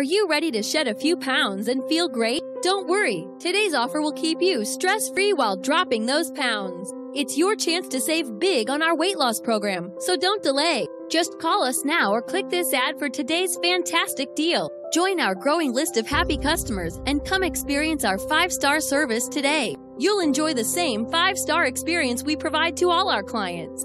Are you ready to shed a few pounds and feel great? Don't worry, today's offer will keep you stress free while dropping those pounds. It's your chance to save big on our weight loss program, so don't delay. Just call us now or click this ad for today's fantastic deal. Join our growing list of happy customers and come experience our five star service today. You'll enjoy the same five star experience we provide to all our clients.